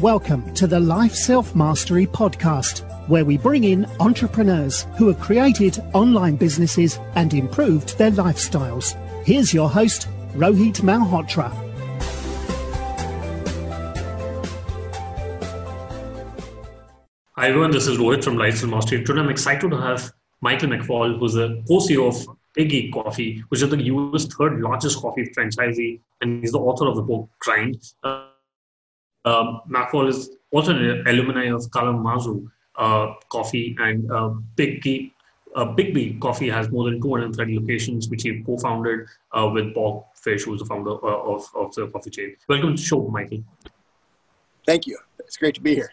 Welcome to the Life Self Mastery Podcast, where we bring in entrepreneurs who have created online businesses and improved their lifestyles. Here's your host, Rohit Malhotra. Hi everyone, this is Rohit from Life Self Mastery. Today I'm excited to have Michael McFall, who's a co-CEO of Biggby Coffee, which is the US third largest coffee franchisee, and he's the author of the book Grind. Uh, um, is also an alumni of Kalamazoo uh, Coffee and uh, Big Uh, Biggby Coffee has more than 230 locations, which he co-founded uh, with Bob Fish, who's the founder uh, of, of the coffee chain. Welcome to the show, Michael. Thank you. It's great to be here.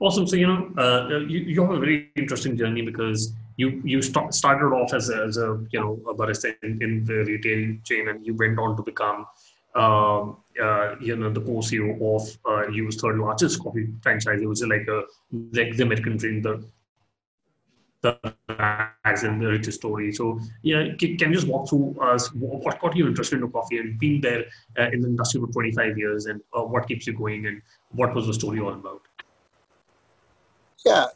Awesome. So you know, uh, you, you have a very interesting journey because you you st- started off as a, as a you know a barista in, in the retail chain, and you went on to become um, uh, you know, the co-CEO of uh, third largest coffee franchise. which is like a like the American dream, the the in the richest story. So yeah, can, can, you just walk through us what got you interested in coffee and being there uh, in the industry for 25 years and uh, what keeps you going and what was the story all about? Yeah,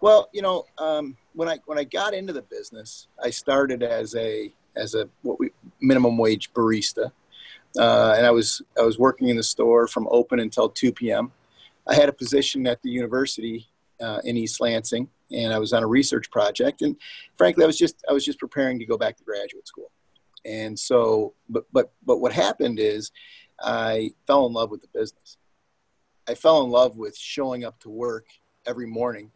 well, you know, um, when I when I got into the business, I started as a as a what we minimum wage barista uh, and I was I was working in the store from open until 2 p.m. I had a position at the university uh, in East Lansing, and I was on a research project. And frankly, I was just I was just preparing to go back to graduate school. And so, but but but what happened is, I fell in love with the business. I fell in love with showing up to work every morning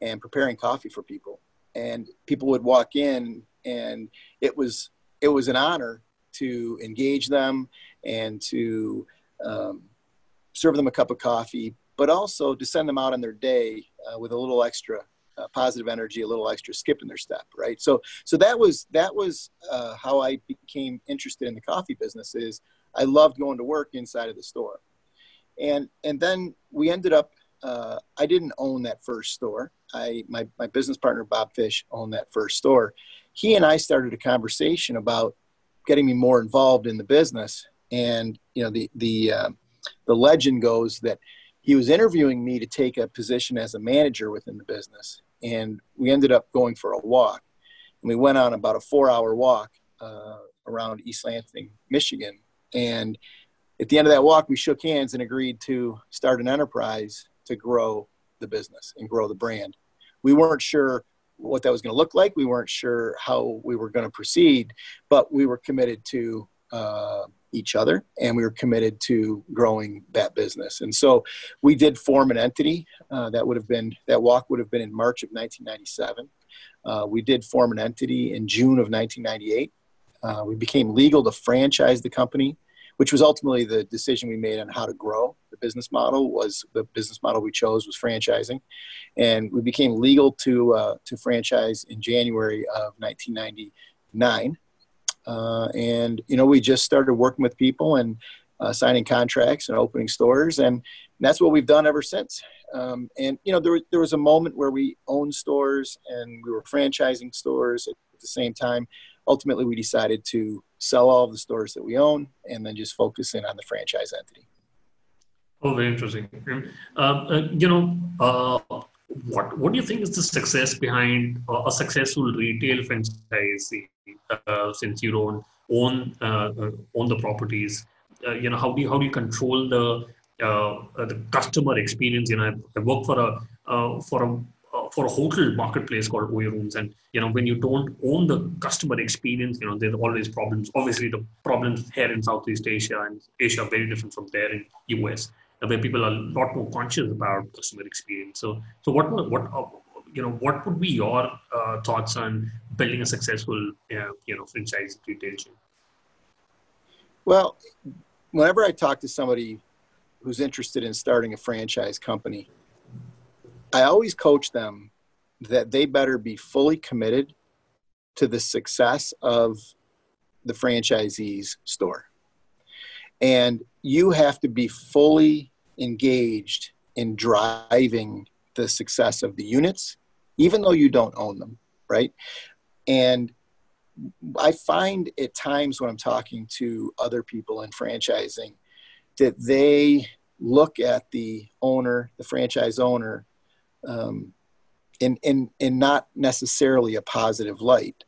and preparing coffee for people. And people would walk in, and it was it was an honor to engage them and to um, serve them a cup of coffee, but also to send them out on their day uh, with a little extra uh, positive energy, a little extra skip in their step, right? So, so that was that was uh, how I became interested in the coffee business. Is I loved going to work inside of the store, and and then we ended up. Uh, I didn't own that first store. I my my business partner Bob Fish owned that first store. He and I started a conversation about getting me more involved in the business. And you know, the the uh, the legend goes that he was interviewing me to take a position as a manager within the business, and we ended up going for a walk. And we went on about a four-hour walk uh, around East Lansing, Michigan. And at the end of that walk, we shook hands and agreed to start an enterprise to grow the business and grow the brand. We weren't sure what that was going to look like. We weren't sure how we were going to proceed, but we were committed to uh, each other and we were committed to growing that business. And so we did form an entity. Uh, that would have been, that walk would have been in March of 1997. Uh, we did form an entity in June of 1998. Uh, we became legal to franchise the company which was ultimately the decision we made on how to grow. The business model was the business model we chose was franchising, and we became legal to uh, to franchise in January of 1999. Uh, and you know, we just started working with people and uh, signing contracts and opening stores, and that's what we've done ever since. Um, and you know, there there was a moment where we owned stores and we were franchising stores at the same time. Ultimately, we decided to sell all of the stores that we own, and then just focus in on the franchise entity. Oh, very interesting. Uh, uh, you know, uh, what what do you think is the success behind a successful retail franchise? Uh, since you don't own uh, uh, own the properties, you know, how do you how do you control the the customer experience? You know, I, I work for a for a for a hotel marketplace called OYO Rooms. And, you know, when you don't own the customer experience, you know, there's always problems. Obviously, the problems here in Southeast Asia and Asia are very different from there in US, where people are a lot more conscious about customer experience. So, so what, what, uh, you know, what would be your uh, thoughts on building a successful, uh, you know, franchise retail chain? Well, whenever I talk to somebody who's interested in starting a franchise company, I always coach them that they better be fully committed to the success of the franchisee's store. And you have to be fully engaged in driving the success of the units, even though you don't own them, right? And I find at times when I'm talking to other people in franchising that they look at the owner, the franchise owner, um, in, in, in not necessarily a positive light.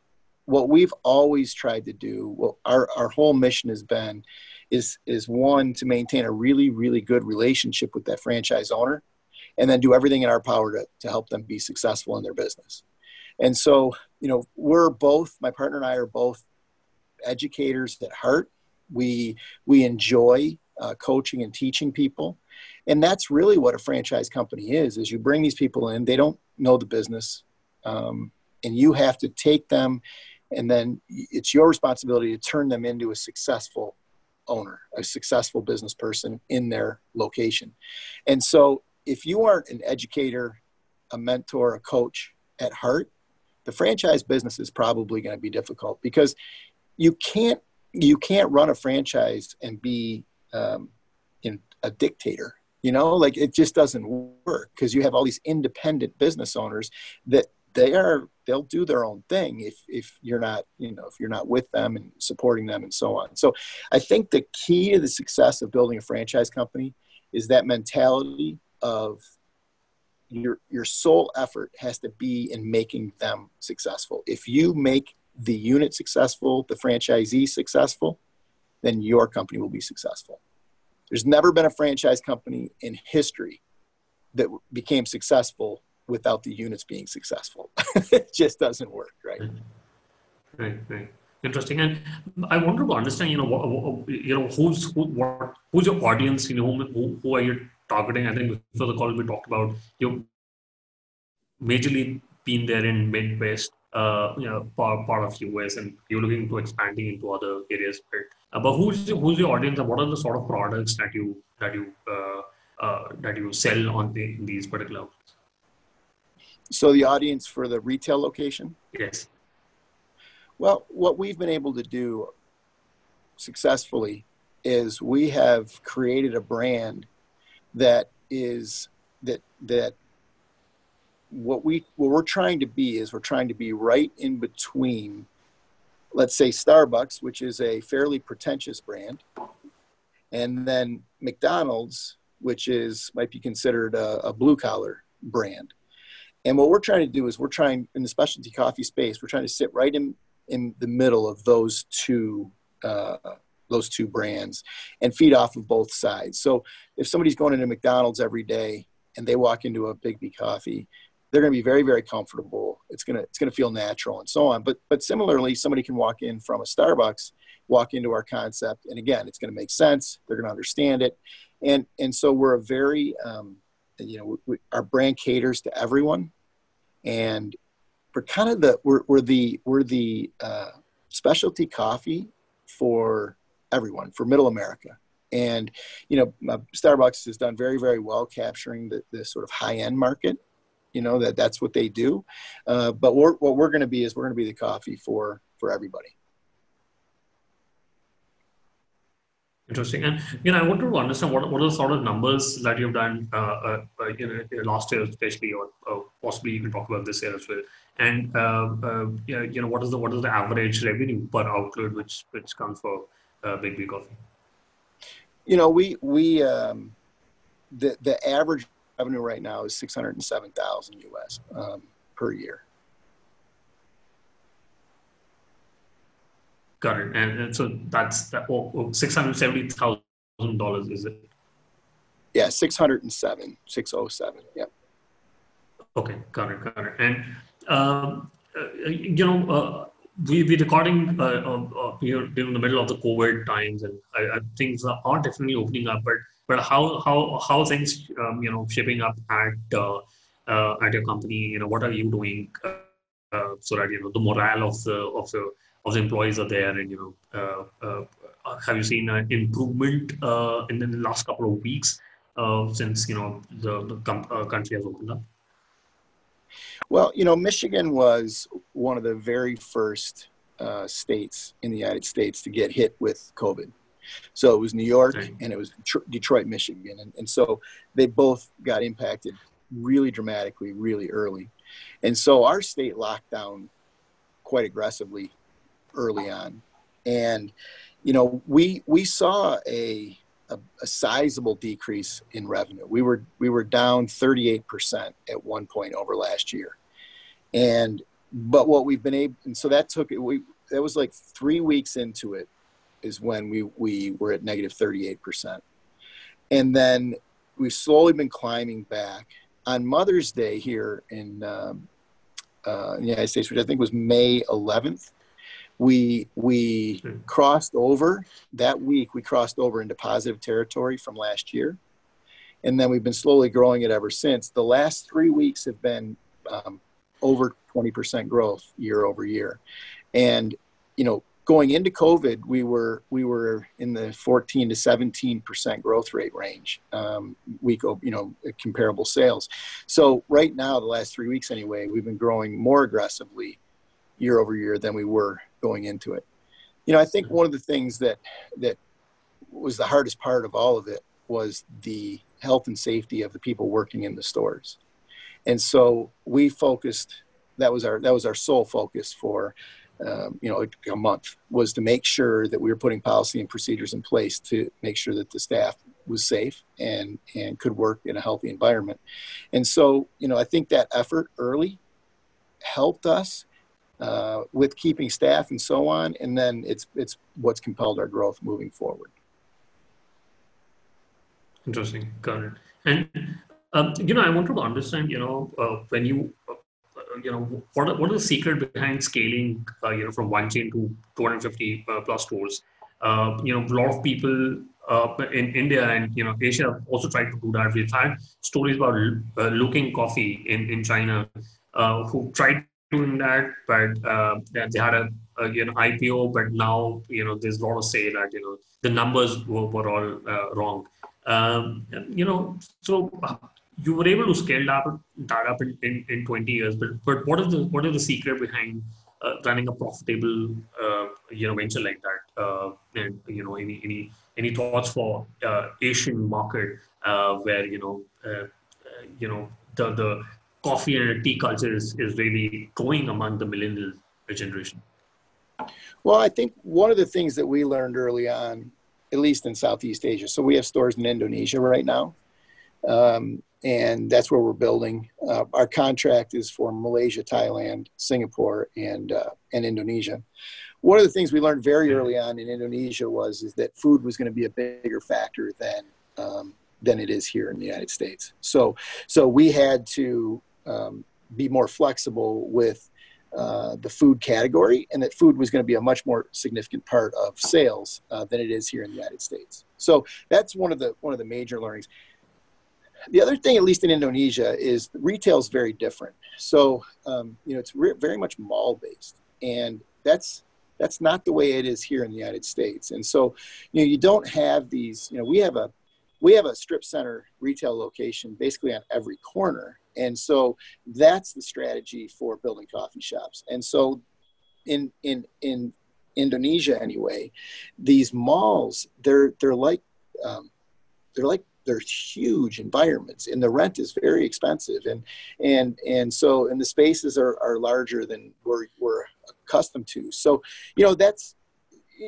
What we've always tried to do, what our, our whole mission has been, is, is one, to maintain a really, really good relationship with that franchise owner, and then do everything in our power to, to help them be successful in their business. And so, you know, we're both, my partner and I are both educators at heart. We, we enjoy uh, coaching and teaching people and that's really what a franchise company is is you bring these people in they don't know the business um, and you have to take them and then it's your responsibility to turn them into a successful owner a successful business person in their location. And so if you aren't an educator a mentor a coach at heart the franchise business is probably going to be difficult because you can't you can't run a franchise and be um, in a dictator you know like it just doesn't work because you have all these independent business owners that they are they'll do their own thing if if you're not you know if you're not with them and supporting them and so on. So i think the key to the success of building a franchise company is that mentality of your your sole effort has to be in making them successful. If you make the unit successful the franchisee successful then your company will be successful there's never been a franchise company in history that became successful without the units being successful. it just doesn't work, right? Right, right. Interesting. And I wanted to understand, you know, what, you know, who's who, what, who's your audience? You know, who, who are you targeting? I think before the call we talked about you majorly been there in Midwest, uh, you know, part, part of US, and you're looking to expanding into other areas. But uh, but who's who's your audience and what are the sort of products that you that you uh, uh, that you sell on the, these particular? So the audience for the retail location. Yes. Well, what we've been able to do successfully is we have created a brand that is that that what we what we're trying to be is we're trying to be right in between let's say Starbucks, which is a fairly pretentious brand, and then McDonald's, which is might be considered a, a blue collar brand. And what we're trying to do is we're trying in the specialty coffee space, we're trying to sit right in in the middle of those two uh, those two brands and feed off of both sides. So if somebody's going into McDonald's every day and they walk into a Biggby Coffee, they're going to be very very comfortable. It's going to it's going to feel natural and so on. But but similarly somebody can walk in from a starbucks walk into our concept and again it's going to make sense. They're going to understand it. And and so we're a very um, you know we, our brand caters to everyone. And we're kind of the we're, we're the we're the uh, specialty coffee for everyone for middle america. And you know starbucks has done very very well capturing the, the sort of high end market you know that that's what they do uh, but we're, what we're going to be is we're going to be the coffee for for everybody Interesting. And you know, I wanted to understand what, what are the sort of numbers that you've done uh, uh, uh you know, last year, especially, or uh, possibly you can talk about this year as well. And uh, uh, you know, what is the what is the average revenue per outlet which which comes for Biggby Coffee? You know, we we um, the the average revenue right now is 607,000 US um, per year. Got it. And, and so that's that, oh, oh, $670,000, is it? Yeah, 607, 607. Yep. Okay, got it, got it. And, um, uh, you know, uh, we, we're recording uh, uh, here during the middle of the COVID times, and I, I, things are definitely opening up. But but how how how things um, you know shaping up at uh, uh, at your company? You know, what are you doing uh, uh so that you know the morale of the of the of the employees are there, and you know, uh, uh, have you seen an improvement in the last couple of weeks since you know the, the com- country has opened up? Well, you know, Michigan was one of the very first states in the United States to get hit with COVID. So it was New York and it was Detroit, Michigan. And, and so they both got impacted really dramatically, really early. And so our state locked down quite aggressively early on. And, you know, we, we saw a, a, a, sizable decrease in revenue. We were we were down 38% at one point over last year, and but what we've been able and so that took it. We that was like three weeks into it is when we we were at negative 38%, and then we've slowly been climbing back. On Mother's Day here in, um, uh, in the United States, which I think was May 11th, we we hmm. crossed over that week we crossed over into positive territory from last year and then we've been slowly growing it ever since the last three weeks have been um, over 20% growth year over year and you know going into covid we were we were in the 14 to 17% growth rate range um, week you know comparable sales so right now the last three weeks anyway we've been growing more aggressively year over year than we were going into it. You know, I think one of the things that that was the hardest part of all of it was the health and safety of the people working in the stores. And so we focused that was our that was our sole focus for um, you know a month was to make sure that we were putting policy and procedures in place to make sure that the staff was safe and and could work in a healthy environment and so you know i think that effort early helped us uh, with keeping staff and so on. And then it's it's what's compelled our growth moving forward. Interesting, got it. And um, you know, I wanted to understand, you know, uh, when you, you know, what are, what is the secret behind scaling, uh, you know, from one chain to 250 uh, plus stores? Uh, you know, a lot of people uh, in India and you know Asia also tried to do that. We've had stories about uh, Luckin Coffee in in China, uh, who tried doing that, but they had a, a, you know IPO, but now you know there's a lot of say that you know the numbers were, were all wrong. Um, you know, so you were able to scale up, that up in, in, in 20 years, but but what is the what is the secret behind uh, running a profitable uh, you know venture like that? Uh, and you know, any any any thoughts for Asian market where you know you know the the coffee and tea culture is, is really growing among the millennial generation? Well, I think one of the things that we learned early on, at least in Southeast Asia, so we have stores in Indonesia right now, um, and that's where we're building. Uh, our contract is for Malaysia, Thailand, Singapore, and uh, and Indonesia. One of the things we learned very early on in Indonesia was is that food was going to be a bigger factor than um, than it is here in the United States. So so we had to um, be more flexible with uh, the food category and that food was going to be a much more significant part of sales uh, than it is here in the United States. So that's one of the one of the major learnings. The other thing, at least in Indonesia, is retail is very different. So um, you know it's re- very much mall based, and that's that's not the way it is here in the United States. And so you know you don't have these. You know we have a we have a strip center retail location basically on every corner and so that's the strategy for building coffee shops. And so in in in Indonesia anyway, these malls they're they're like um, they're like they're huge environments and the rent is very expensive and and and so and the spaces are, are larger than we're, we're accustomed to so you know that's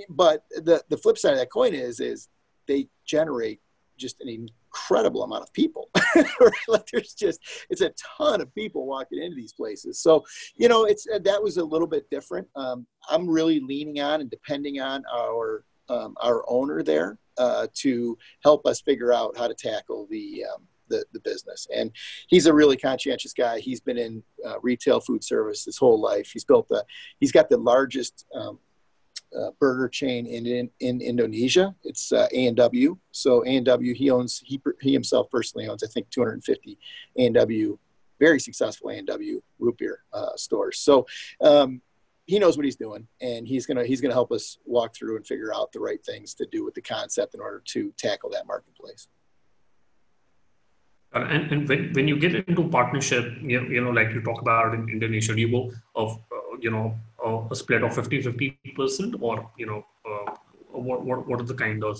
but the the flip side of that coin is is they generate just an incredible amount of people. like there's just it's a ton of people walking into these places. So you know, it's uh, that was a little bit different. Um, I'm really leaning on and depending on our um, our owner there uh, to help us figure out how to tackle the um, the, the business. And he's a really conscientious guy. He's been in uh, retail food service his whole life. He's built the, he's got the largest um, uh, burger chain in, in, in Indonesia. It's uh, A&W. So A&W, he owns, he, he himself personally owns, I think, 250 A&W, very successful A&W root beer uh, stores. So um, he knows what he's doing, and he's gonna he's gonna help us walk through and figure out the right things to do with the concept in order to tackle that marketplace. Uh, and, and when, when you get into partnership, you know, you know, like you talk about in Indonesia, do you go of, uh, you know, uh, a split of 50, 50% or, you know, uh, what, what, what are the kind of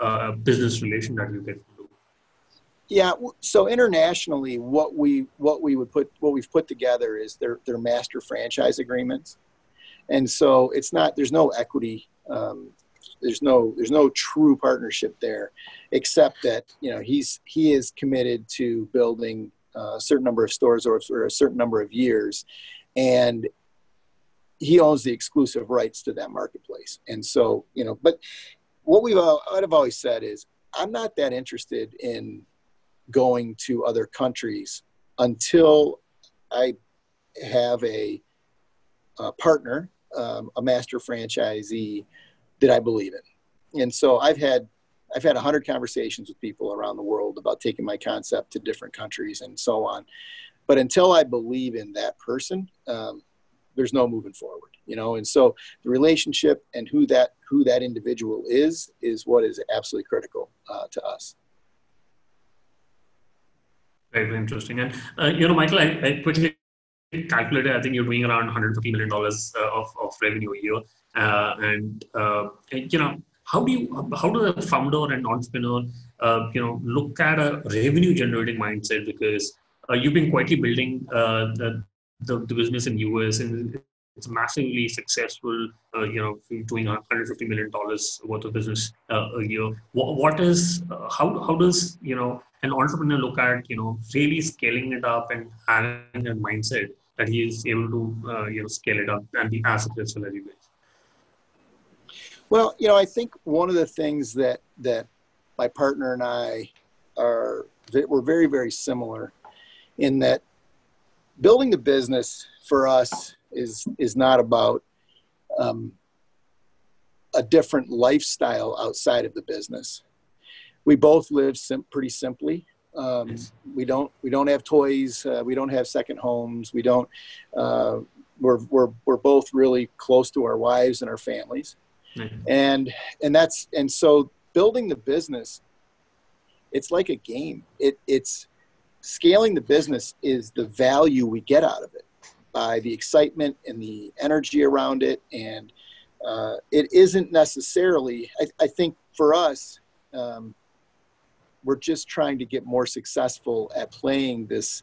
uh, business relation that you get? Yeah, so internationally, what we what we would put what we've put together is their their master franchise agreements, and so it's not there's no equity um, there's no there's no true partnership there, except that you know he's he is committed to building a certain number of stores or for a certain number of years, and he owns the exclusive rights to that marketplace. And so you know, but what we've I've always said is I'm not that interested in going to other countries until I have a, a partner, um, a master franchisee that I believe in. And so I've had I've had a hundred conversations with people around the world about taking my concept to different countries and so on. But until I believe in that person, um, there's no moving forward, you know. And so the relationship and who that who that individual is is what is absolutely critical uh, to us. Very, very interesting. And uh, you know, Michael, I, I quickly calculated. I think you're doing around 150 million dollars uh, of of revenue a year. Uh, and, uh, you know, how do you how do the founder and entrepreneur uh, you know look at a revenue generating mindset because uh, you've been quietly building uh, the, the, the business in US and it's massively successful you know doing 150 million dollars worth of business a year what, what is how how does you know an entrepreneur look at you know really scaling it up and having a mindset that he is able to you know scale it up and be as successful as you guys well, you know, I think one of the things that that my partner and I are that we're very very similar in that building the business for us is is not about um, a different lifestyle outside of the business. We both live sim- pretty simply. Um, we don't we don't have toys. Uh, we don't have second homes. We don't. Uh, we're we're we're both really close to our wives and our families mm-hmm. and and that's and so building the business it's like a game it it's scaling the business is the value we get out of it by the excitement and the energy around it and uh, it isn't necessarily I, I think for us um, we're just trying to get more successful at playing this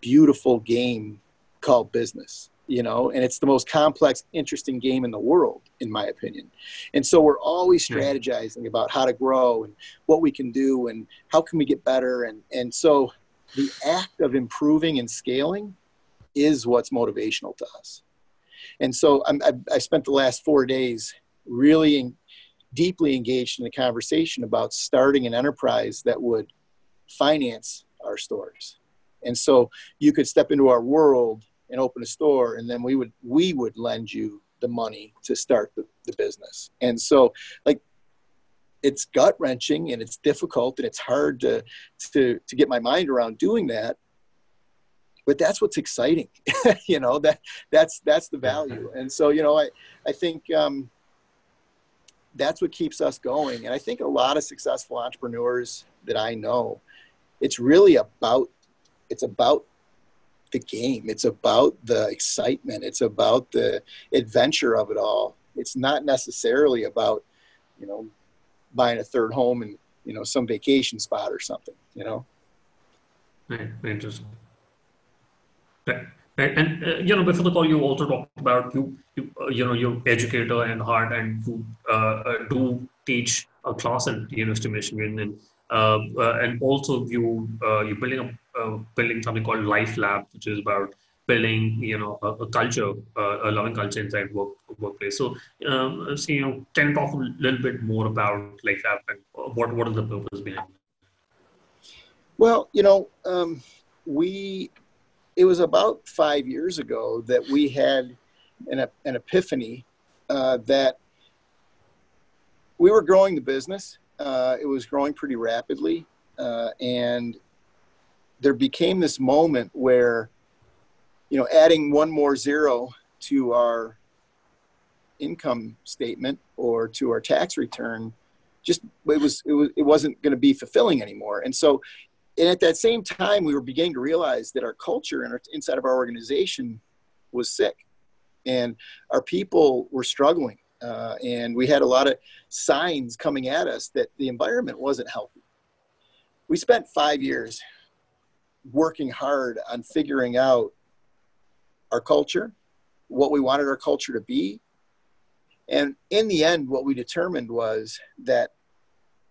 beautiful game called business you know, and it's the most complex, interesting game in the world, in my opinion. And so we're always hmm. strategizing about how to grow and what we can do and how can we get better. And, and so the act of improving and scaling is what's motivational to us. And so I'm, I, I spent the last four days really in, deeply engaged in a conversation about starting an enterprise that would finance our stores. And so you could step into our world and open a store and then we would we would lend you the money to start the, the business. And so like it's gut wrenching and it's difficult and it's hard to to to get my mind around doing that but that's what's exciting you know that that's that's the value. And so you know i i think um that's what keeps us going and i think a lot of successful entrepreneurs that i know it's really about it's about the game. It's about the excitement. It's about the adventure of it all. It's not necessarily about, you know, buying a third home and you know some vacation spot or something. You know. Interesting. Right. And uh, you know, before the call, you also talked about you, you, uh, you know, you're educator and heart, and you uh, uh, do teach a class at University of Michigan, and uh, uh, and also you you're building a uh, building something called Life Lab, which is about building you know a, a culture, uh, a loving culture inside work workplace. So, um, so you know, can you talk a little bit more about Life Lab and what what is the purpose behind it? Well, you know, um, we it was about five years ago that we had an, an epiphany uh, that we were growing the business. Uh, it was growing pretty rapidly, uh, and there became this moment where, you know, adding one more zero to our income statement or to our tax return just it was it was it wasn't going to be fulfilling anymore and so and at that same time we were beginning to realize that our culture and our, inside of our organization was sick. And our people were struggling. Uh, and we had a lot of signs coming at us that the environment wasn't healthy. We spent five years working hard on figuring out our culture, what we wanted our culture to be, And in the end, what we determined was that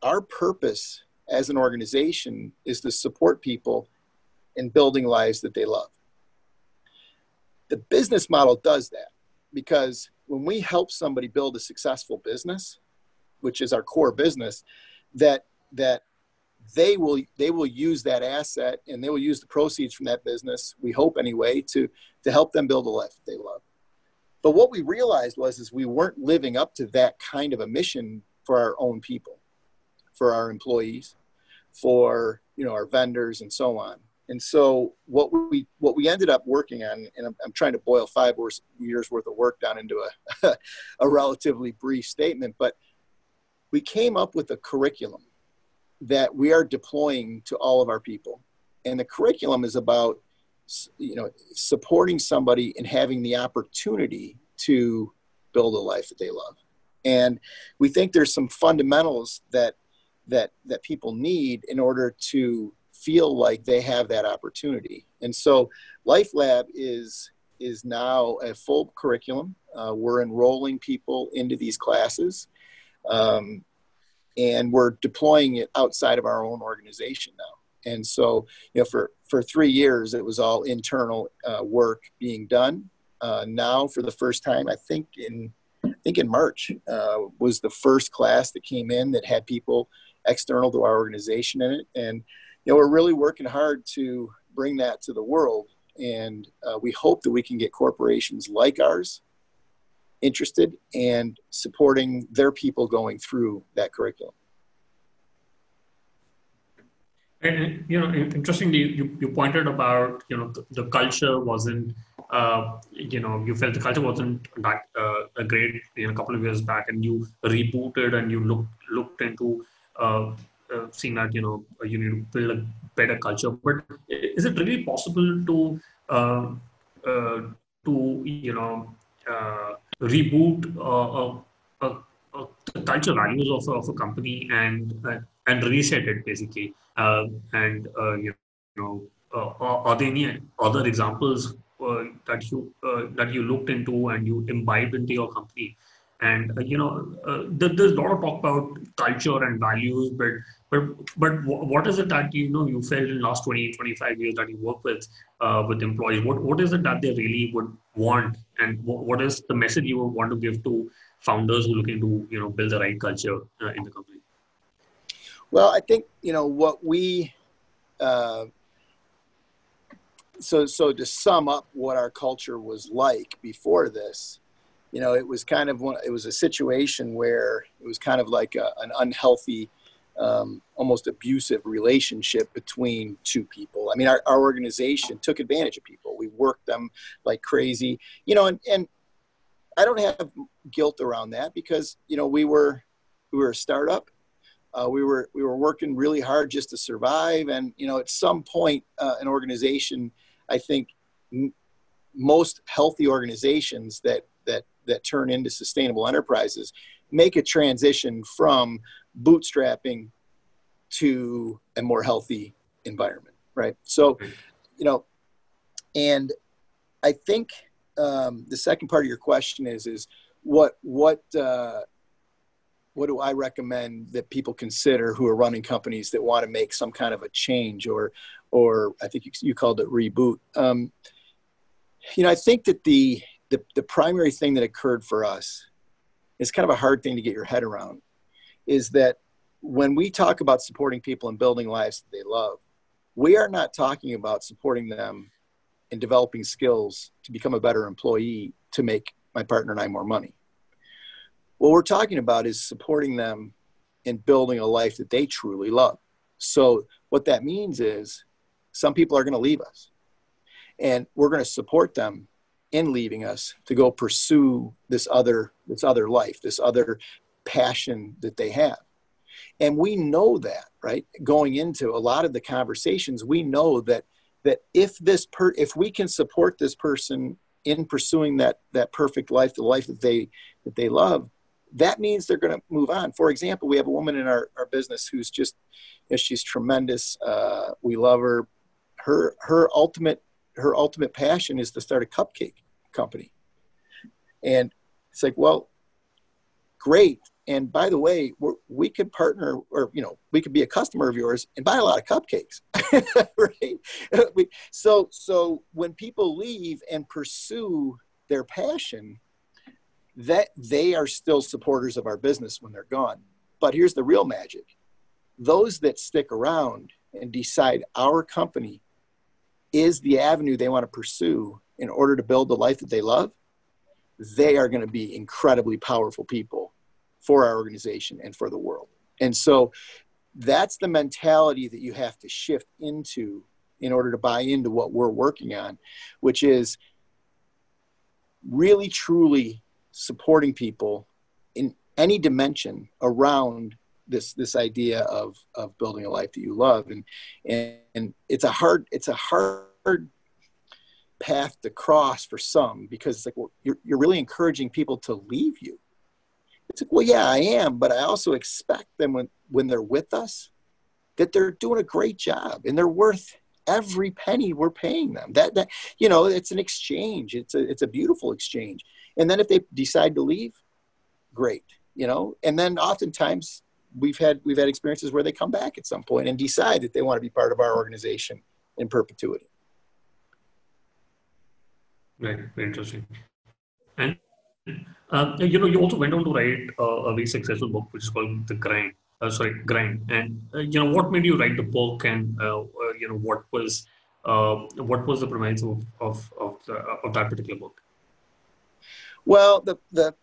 our purpose as an organization is to support people in building lives that they love. The business model does that because when we help somebody build a successful business, which is our core business, that that they will they will use that asset and they will use the proceeds from that business we hope anyway to to help them build a life they love but what we realized was is we weren't living up to that kind of a mission for our own people for our employees for you know our vendors and so on and so what we what we ended up working on and i'm, I'm trying to boil five years worth of work down into a, a relatively brief statement but we came up with a curriculum that we are deploying to all of our people. And the curriculum is about you know supporting somebody and having the opportunity to build a life that they love. And we think there's some fundamentals that that that people need in order to feel like they have that opportunity. And so Life Lab is is now a full curriculum. Uh, we're enrolling people into these classes. Um, and we're deploying it outside of our own organization now. And so, you know, for for three years, it was all internal uh, work being done. Uh, now, for the first time, I think in I think in March uh, was the first class that came in that had people external to our organization in it, and you know, we're really working hard to bring that to the world. And uh, we hope that we can get corporations like ours interested and supporting their people going through that curriculum. And you know, interestingly, you, you pointed about you know the, the culture wasn't uh, you know you felt the culture wasn't that uh, great you know, a couple of years back, and you rebooted and you looked looked into uh, uh, seeing that you know you need to build a better culture. But is it really possible to uh, uh, to you know reboot uh, uh, uh, the culture values of, of a company and and reset it basically. and you know, are there any other examples that you that you looked into and you imbibed into your company? And uh, you know uh, there's a lot of talk about culture and values but but but what is it that you know you felt in the last 20 25 years that you work with uh, with employees? What what is it that they really would want? And what is the message you would want to give to founders who looking to you know build the right culture uh, in the company? Well i think you know what we uh, so so to sum up what our culture was like before this you know, it was kind of one, it was a situation where it was kind of like a, an unhealthy, um, almost abusive relationship between two people. I mean, our, our organization took advantage of people. We worked them like crazy, you know, and, and I don't have guilt around that because, you know, we were, we were a startup. Uh, we were, we were working really hard just to survive. And, you know, at some point, uh, an organization, I think m- most healthy organizations that, that that turn into sustainable enterprises make a transition from bootstrapping to a more healthy environment right so you know and i think um, the second part of your question is is what what uh, what do I recommend that people consider who are running companies that want to make some kind of a change or or I think you, you called it reboot. Um, you know, I think that the the, the primary thing that occurred for us is kind of a hard thing to get your head around is that when we talk about supporting people and building lives that they love, we are not talking about supporting them in developing skills to become a better employee to make my partner and I more money. What we're talking about is supporting them in building a life that they truly love. So, what that means is some people are going to leave us, and we're going to support them in leaving us to go pursue this other this other life this other passion that they have. And we know that right? Going into a lot of the conversations we know that that if this per if we can support this person in pursuing that that perfect life the life that they that they love that means they're going to move on. For example we have a woman in our, our business who's just you know, she's tremendous. Uh, we love her. Her her ultimate her ultimate passion is to start a cupcake company. And it's like, well, great. And by the way, we could partner, or you know, we could be a customer of yours and buy a lot of cupcakes, right? so, so when people leave and pursue their passion, that they are still supporters of our business when they're gone. But here's the real magic: those that stick around and decide our company is the avenue they want to pursue in order to build the life that they love, they are going to be incredibly powerful people for our organization and for the world. And so that's the mentality that you have to shift into in order to buy into what we're working on, which is really truly supporting people in any dimension around this this idea of of building a life that you love and and, and it's a hard it's a hard path to cross for some because it's like well you're, you're really encouraging people to leave you. It's like well yeah i am but i also expect them when when they're with us that they're doing a great job and they're worth every penny we're paying them. That that you know it's an exchange. It's a it's a beautiful exchange. And then if they decide to leave great you know? And then oftentimes we've had we've had experiences where they come back at some point and decide that they want to be part of our organization in perpetuity. Right, very interesting. And uh, you know, you also went on to write uh, a very successful book, which is called The Grind. Uh, sorry, Grind. And uh, you know, what made you write the book, and uh, uh, you know, what was what was the premise of of of, the, of that particular book? Well, the the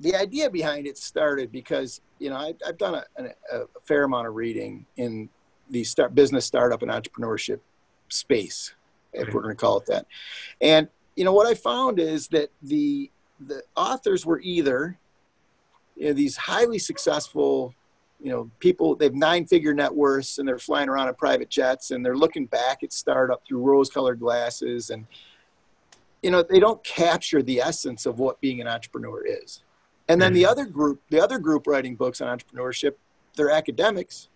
the idea behind it started because you know I, have done a, a, a, fair amount of reading in the start business startup and entrepreneurship space, if we're going to call it that. And you know what I found is that the the authors were either you know, these highly successful you know people they've nine figure net worths and they're flying around in private jets and they're looking back at startup through rose colored glasses and you know they don't capture the essence of what being an entrepreneur is and then the mm-hmm. other group, the other group writing books on entrepreneurship, they're academics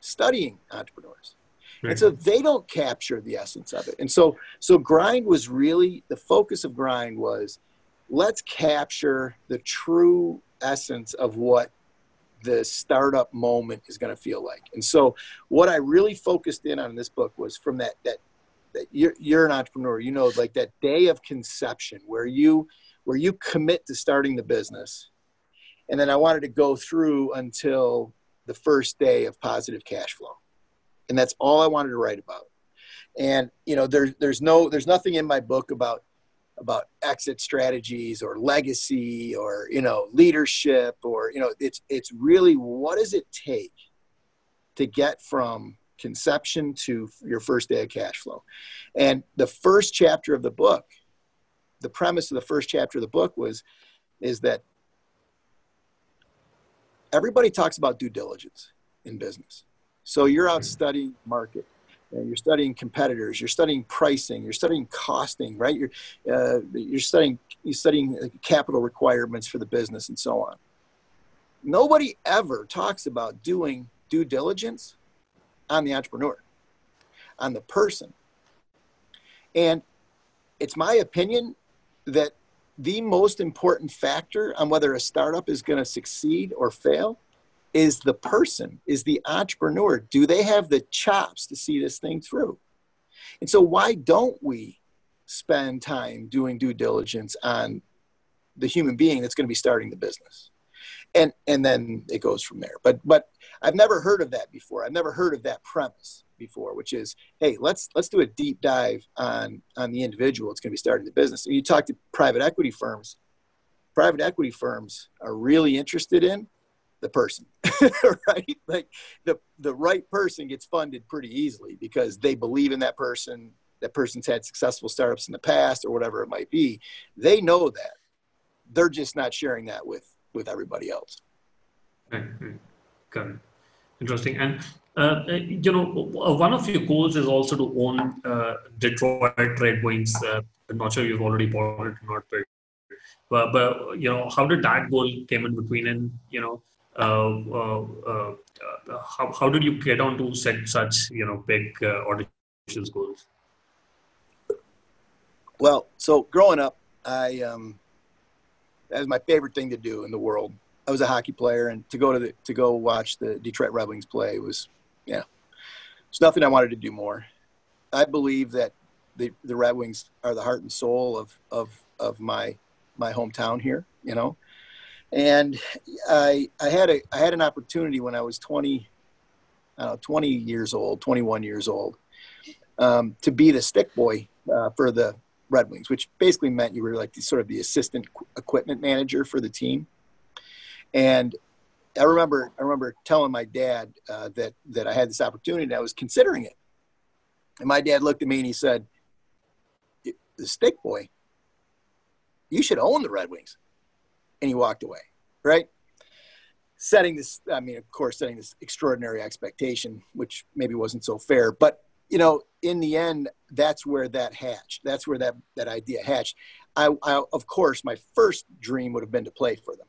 studying entrepreneurs. And so they don't capture the essence of it. And so so grind was really the focus of grind was let's capture the true essence of what the startup moment is going to feel like. And so what I really focused in on in this book was from that that that you're, you're an entrepreneur, you know, like that day of conception where you where you commit to starting the business. And then I wanted to go through until the first day of positive cash flow. And that's all I wanted to write about. And you know, there's there's no there's nothing in my book about about exit strategies or legacy or you know leadership or you know it's it's really what does it take to get from conception to your first day of cash flow and the first chapter of the book the premise of the first chapter of the book was is that everybody talks about due diligence in business. So you're out studying market, and you're studying competitors, you're studying pricing, you're studying costing, right? You're uh, you're studying you're studying capital requirements for the business and so on. Nobody ever talks about doing due diligence on the entrepreneur, on the person. And it's my opinion that the most important factor on whether a startup is going to succeed or fail is the person, is the entrepreneur. Do they have the chops to see this thing through? And so, why don't we spend time doing due diligence on the human being that's going to be starting the business? And and then it goes from there. But but I've never heard of that before. I've never heard of that premise before, which is, hey, let's let's do a deep dive on on the individual that's going to be starting the business. And you talk to private equity firms. Private equity firms are really interested in the person, right? Like the the right person gets funded pretty easily because they believe in that person. That person's had successful startups in the past, or whatever it might be. They know that. They're just not sharing that with with everybody else. It. Interesting. And uh, uh, you know, one of your goals is also to own uh, Detroit Red Wings. Uh, I'm not sure you've already bought it or not, but, but, you know, how did that goal came in between, and you know, uh, uh, Uh, uh, uh, how how did you get on to set such you know big audacious goals? Well, so growing up, I um, that was my favorite thing to do in the world I was a hockey player, and to go to the to go watch the Detroit Red Wings play was, yeah, it's nothing I wanted to do more. I believe that the the Red Wings are the heart and soul of of of my my hometown here, you know. And I I had a I had an opportunity when I was 20, I don't know, 20 years old, 21 years old, um, to be the stick boy uh, for the Red Wings, which basically meant you were like the, sort of the assistant equipment manager for the team. And I remember I remember telling my dad uh, that that I had this opportunity and I was considering it. And my dad looked at me and he said, "The stick boy, you should own the Red Wings." And he walked away, right? Setting this, I mean, of course, setting this extraordinary expectation, which maybe wasn't so fair, but you know, in the end, that's where that hatched. That's where that that idea hatched. I, I of course, my first dream would have been to play for them.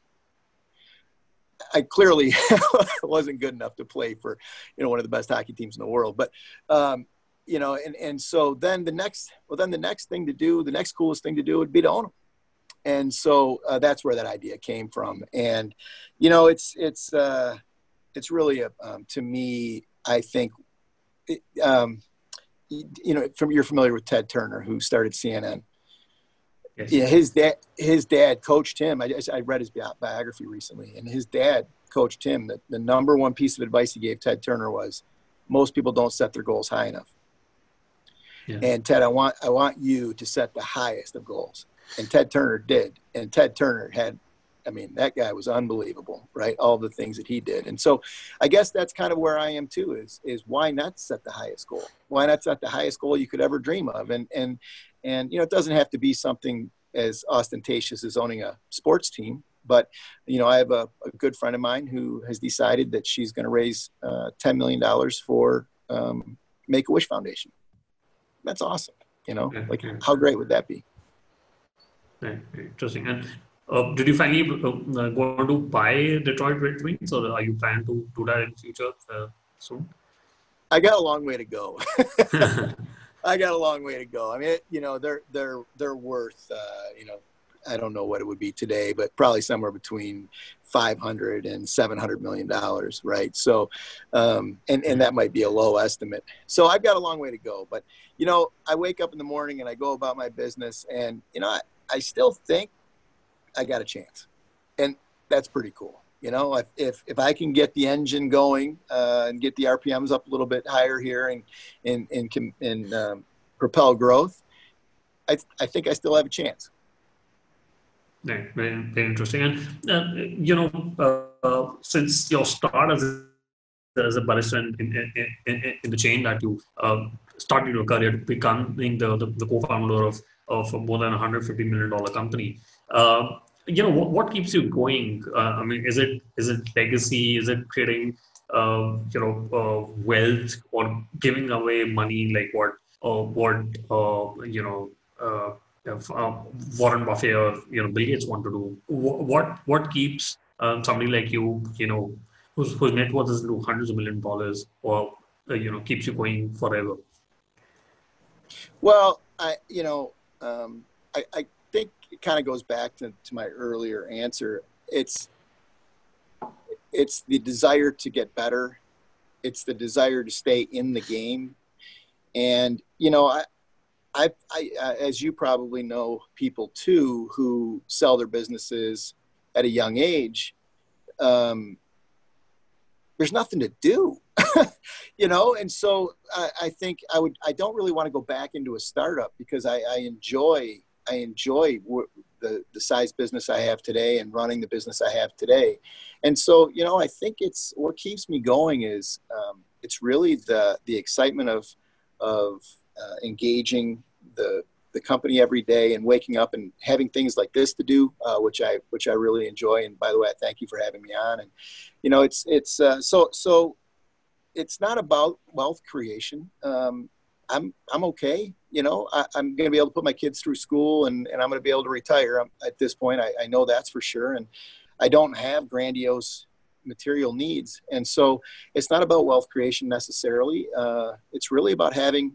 I clearly wasn't good enough to play for, you know, one of the best hockey teams in the world. But, um, you know, and and so then the next, well, then the next thing to do, the next coolest thing to do would be to own them and so uh, that's where that idea came from. And you know it's it's uh, it's really a um, to me i think it, um, you know from you're familiar with ted turner who started cnn yes. yeah his dad his dad coached him. I, I read his biography recently and his dad coached him. That the number one piece of advice he gave ted turner was most people don't set their goals high enough. Yeah. and ted i want i want you to set the highest of goals and Ted Turner did. And Ted Turner had, I mean, that guy was unbelievable, right? All the things that he did. And so I guess that's kind of where I am too is, is why not set the highest goal? Why not set the highest goal you could ever dream of? And, and, and, you know, it doesn't have to be something as ostentatious as owning a sports team. But, you know, I have a, a good friend of mine who has decided that she's going to raise uh, $10 million for um, Make-A-Wish Foundation. That's awesome. You know, like how great would that be? Interesting. And uh, did you finally uh, go to buy Detroit Red Wings, or are you planning to do that in the future uh, soon? I got a long way to go. I got a long way to go. I mean, it, you know, they're they're they're worth, uh, you know, I don't know what it would be today, but probably somewhere between 500 and 700 million dollars, right? So, um, and and that might be a low estimate. So I've got a long way to go. But you know, I wake up in the morning and I go about my business, and you know, I, I still think I got a chance, and that's pretty cool. You know, if if, if I can get the engine going uh, and get the RPMs up a little bit higher here and and and, can and um, propel growth, I I think I still have a chance. Right, very, very interesting. And uh, you know, uh, since your start as a, as a barista in, in, in, in the chain that you uh, started your career becoming the, the, the co-founder of of a more than hundred fifty million dollar company. Uh, you know, what, what keeps you going? Uh, I mean, is it is it legacy? Is it creating uh, you know uh, wealth or giving away money like what uh, what uh, you know Warren Buffett or you know Bill Gates want to do? What what keeps um, somebody like you, you know, whose, whose net worth is into hundreds of million dollars, or you know, keeps you going forever? Well, I you know um, I, I, think it kind of goes back to, to my earlier answer. It's it's the desire to get better. It's the desire to stay in the game. And you know, I, I, I, as you probably know, people too who sell their businesses at a young age. Um, there's nothing to do, you know. And so I, I, think I would. I don't really want to go back into a startup because I, I enjoy. I enjoy the the size business I have today and running the business I have today. And so you know, I think it's what keeps me going is um, it's really the the excitement of of uh, engaging the the company every day and waking up and having things like this to do, uh, which I which I really enjoy. And by the way, I thank you for having me on. And you know, it's it's uh, so so it's not about wealth creation. Um, I'm I'm okay. You know, I, am going to be able to put my kids through school, and, and I'm going to be able to retire. I'm, at this point, I, I know that's for sure. And I don't have grandiose material needs, and so it's not about wealth creation necessarily. Uh, it's really about having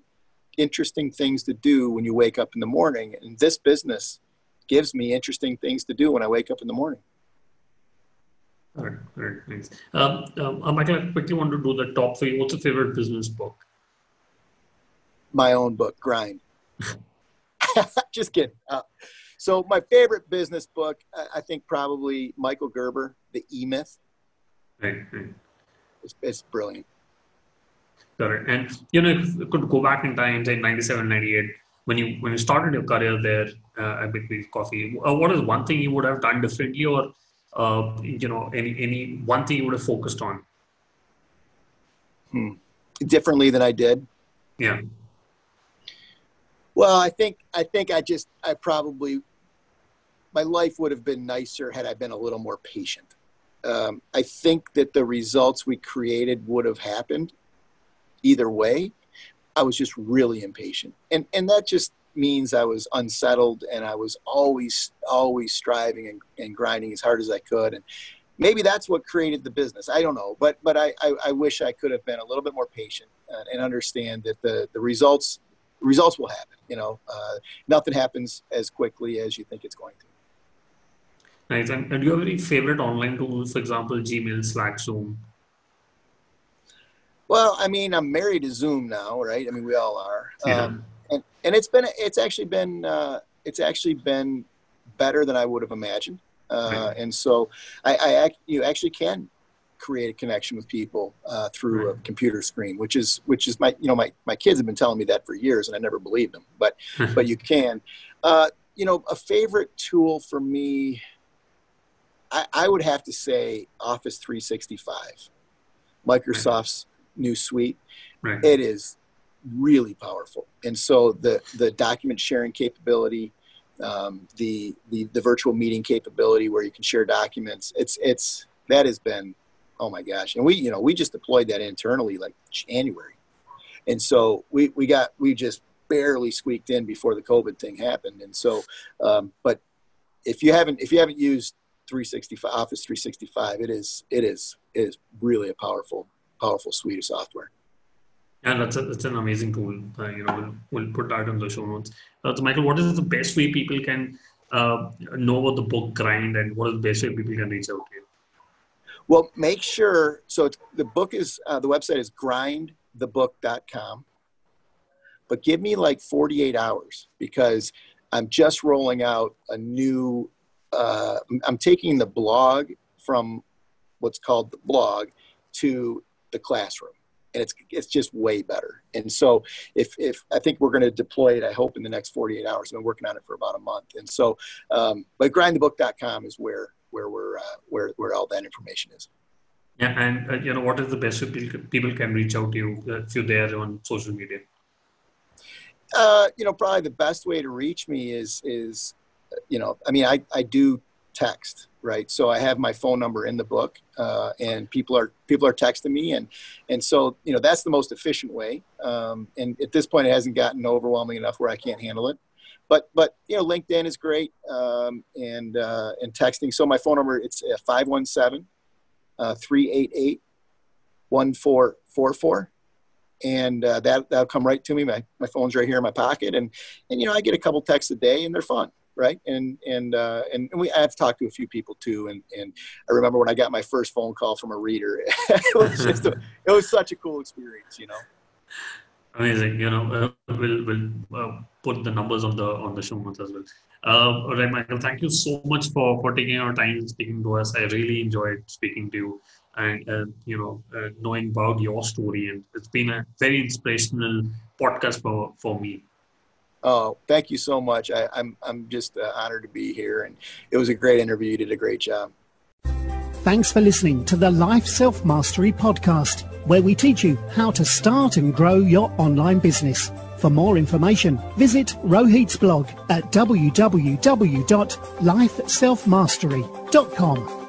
interesting things to do when you wake up in the morning. And this business gives me interesting things to do when I wake up in the morning. All right, all right, thanks. Um, um, Michael, I quickly want to do the top three. What's your favorite business book? My own book, Grind. Just kidding. Uh, so my favorite business book, I think probably Michael Gerber, The E Myth. Right, right. It's, it's brilliant. Correct. And you know, if you could go back in time, say 97, 98, when you when you started your career there uh, at Biggby Coffee, uh, what is one thing you would have done differently, or uh, you know, any any one thing you would have focused on? Hmm. Differently than I did. Yeah. Well, I think I think I just I probably my life would have been nicer had I been a little more patient. Um, I think that the results we created would have happened either way. I was just really impatient, and and that just means I was unsettled and I was always always striving and, and grinding as hard as I could and maybe that's what created the business. I don't know, but but I, I, I wish I could have been a little bit more patient and, and understand that the the results results will happen. You know, uh, nothing happens as quickly as you think it's going to. Nice. And, do you have any favorite online tools, for example, Gmail, Slack, Zoom? Well, I mean, I'm married to Zoom now, right? I mean, we all are. Yeah. Um, and, and it's been, it's actually been, uh, it's actually been better than I would have imagined. Uh, Right. And so I, I act, you actually can create a connection with people uh, through a computer screen, which is, which is my, you know, my, my kids have been telling me that for years and I never believed them, but, but you can. Uh, you know, a favorite tool for me, I, I would have to say Office 365, Microsoft's new suite. Right. It is really powerful, and so the the document sharing capability, um, the, the the virtual meeting capability where you can share documents. It's it's that has been, oh my gosh, and we you know we just deployed that internally like January, and so we we got we just barely squeaked in before the COVID thing happened, and so um, but if you haven't if you haven't used 365 Office 365, it is it is it is really a powerful powerful suite of software. Yeah, that's a, that's an amazing tool. Uh, you know, we'll, we'll put that in the show notes. Uh, so, Michael, what is the best way people can uh, know about the book Grind, and what is the best way people can reach out to you? Well, make sure. So it's, the book is uh, the website is grindthebook.com. But give me like 48 hours because I'm just rolling out a new. Uh, I'm taking the blog from what's called the blog to the classroom, and it's it's just way better. And so if if I think we're going to deploy it, I hope in the next 48 hours. I've been working on it for about a month, and so um, but grindthebook.com is where where we're uh, where where all that information is. Yeah, and uh, you know, what is the best way people people can reach out to you uh, if you're there on social media? Uh, you know, probably the best way to reach me is is, you know, I mean, I I do text, right? So I have my phone number in the book, uh, and people are people are texting me, and and so you know that's the most efficient way. Um, and at this point, it hasn't gotten overwhelming enough where I can't handle it. But but you know, LinkedIn is great, um, and uh, and texting. So my phone number it's uh, 517 388 1444 and uh, that that'll come right to me. My my phone's right here in my pocket, and and you know I get a couple texts a day, and they're fun, right? And and uh, and, we I've talked to a few people too, and and I remember when I got my first phone call from a reader, it was just a, it was such a cool experience, you know. Amazing. You know, uh, we'll we'll uh, put the numbers on the on the show notes as well. Uh, all right, Michael. Thank you so much for for taking our time and speaking to us. I really enjoyed speaking to you and uh, you know uh, knowing about your story, and it's been a very inspirational podcast for for me. Oh, thank you so much. I, I'm I'm just uh, honored to be here, and it was a great interview. You did a great job. Thanks for listening to the Life Self Mastery podcast, where we teach you how to start and grow your online business. For more information, visit Rohit's blog at www.lifeselfmastery.com.